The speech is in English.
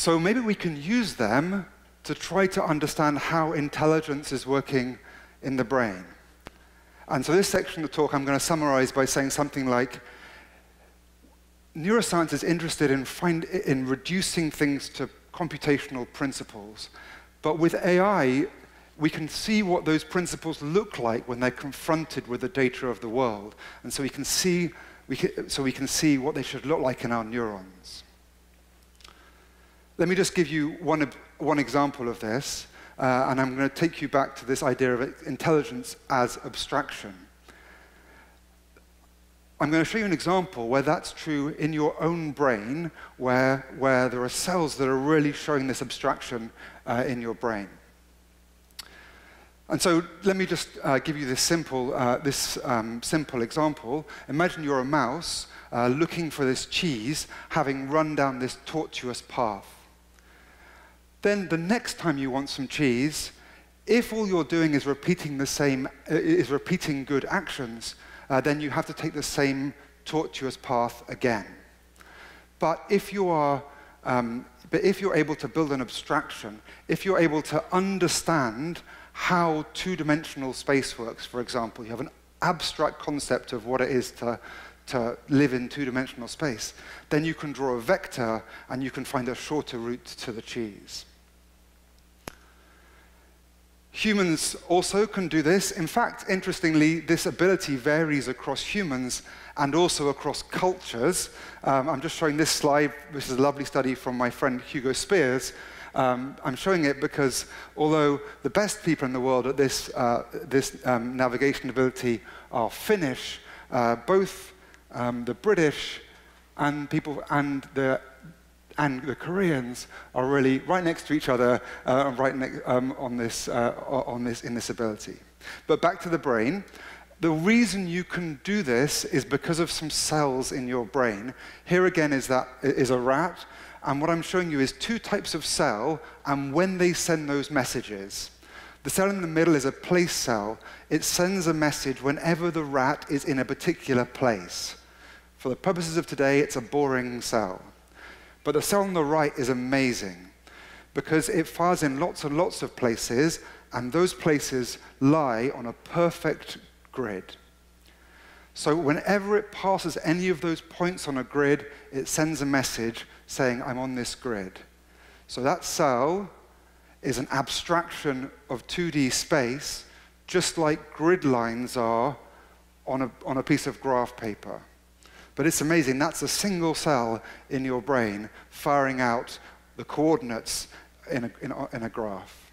So maybe we can use them to try to understand how intelligence is working in the brain. And so this section of the talk I'm going to summarize by saying something like, neuroscience is interested in, find, in reducing things to computational principles. But with AI, we can see what those principles look like when they're confronted with the data of the world. And so we can see, we can, so we can see what they should look like in our neurons. Let me just give you one, one example of this, uh, and I'm going to take you back to this idea of intelligence as abstraction. I'm going to show you an example where that's true in your own brain, where, where there are cells that are really showing this abstraction uh, in your brain. And so let me just uh, give you this simple, uh, this, um, simple example. Imagine you're a mouse uh, looking for this cheese, having run down this tortuous path. Then the next time you want some cheese, if all you're doing is repeating the same, uh, is repeating good actions, uh, then you have to take the same tortuous path again. But if you are, um, but if you're able to build an abstraction, if you're able to understand how two-dimensional space works, for example, you have an abstract concept of what it is to, to live in two-dimensional space, then you can draw a vector and you can find a shorter route to the cheese. Humans also can do this. In fact, interestingly, this ability varies across humans and also across cultures. Um, I'm just showing this slide. This is a lovely study from my friend Hugo Spiers. Um, I'm showing it because although the best people in the world at this, uh, this um, navigation ability are Finnish, uh, both um, the British and people and the and the Koreans are really right next to each other uh, right um, on, this, uh, on this, in this ability. But back to the brain. The reason you can do this is because of some cells in your brain. Here again is, that, is a rat, and what I'm showing you is two types of cell and when they send those messages. The cell in the middle is a place cell. It sends a message whenever the rat is in a particular place. For the purposes of today, it's a boring cell. But the cell on the right is amazing because it fires in lots and lots of places, and those places lie on a perfect grid. So whenever it passes any of those points on a grid, it sends a message saying, I'm on this grid. So that cell is an abstraction of 2D space, just like grid lines are on a, on a piece of graph paper. But it's amazing. That's a single cell in your brain firing out the coordinates in a, in a, in a graph.